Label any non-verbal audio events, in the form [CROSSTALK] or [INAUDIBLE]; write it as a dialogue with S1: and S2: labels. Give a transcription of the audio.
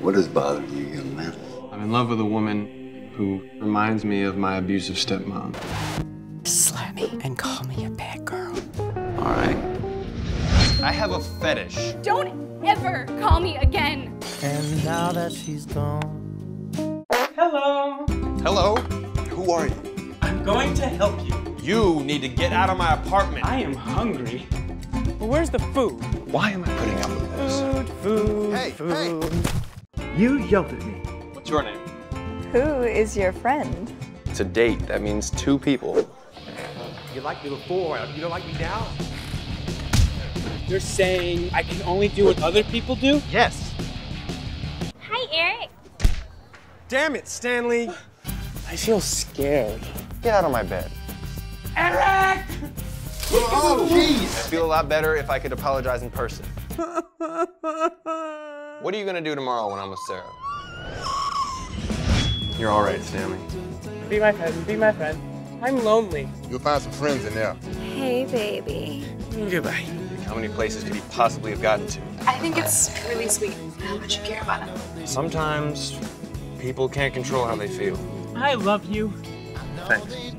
S1: What is bothering you, young man?
S2: I'm in love with a woman who reminds me of my abusive stepmom.
S3: Slap me and call me a bad girl.
S1: All right.
S4: I have a fetish.
S5: Don't ever call me again.
S6: And now that she's gone.
S7: Hello.
S4: Hello?
S1: Who are you?
S7: I'm going to help you.
S4: You need to get out of my apartment.
S7: I am hungry. But where's the food?
S4: Why am I putting up with this?
S6: Food, food,
S4: Hey,
S6: food.
S7: You yelled at me.
S4: What's your name?
S8: Who is your friend?
S4: It's a date. That means two people.
S9: You liked me before, you don't like me now?
S7: You're saying I can only do what other people do?
S9: Yes.
S5: Hi, Eric.
S4: Damn it, Stanley.
S7: I feel scared.
S4: Get out of my bed.
S7: Eric!
S4: Oh, jeez. I feel a lot better if I could apologize in person. [LAUGHS] what are you gonna do tomorrow when I'm with Sarah?
S2: You're all right, Stanley.
S7: Be my friend, be my friend. I'm lonely.
S9: You'll find some friends in there.
S5: Hey, baby.
S7: Goodbye.
S4: How many places could he possibly have gotten to?
S8: I think it's really sweet how much you care about him.
S4: Sometimes people can't control how they feel.
S7: I love you.
S4: Thanks.